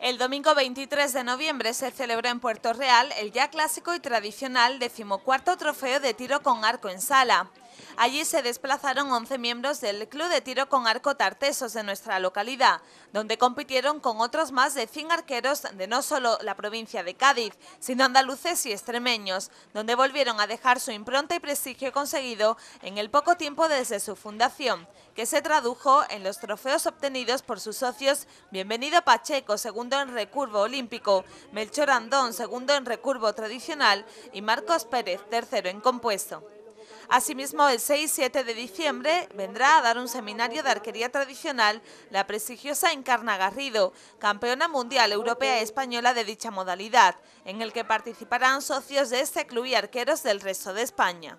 El domingo 23 de noviembre se celebró en Puerto Real el ya clásico y tradicional decimocuarto trofeo de tiro con arco en sala. Allí se desplazaron 11 miembros del Club de Tiro con Arco Tartesos de nuestra localidad, donde compitieron con otros más de 100 arqueros de no solo la provincia de Cádiz, sino andaluces y extremeños, donde volvieron a dejar su impronta y prestigio conseguido en el poco tiempo desde su fundación, que se tradujo en los trofeos obtenidos por sus socios Bienvenido Pacheco, segundo en recurvo olímpico, Melchor Andón, segundo en recurvo tradicional y Marcos Pérez, tercero en compuesto. Asimismo, el 6 y 7 de diciembre vendrá a dar un seminario de arquería tradicional la prestigiosa Encarna Garrido, campeona mundial europea y española de dicha modalidad, en el que participarán socios de este club y arqueros del resto de España.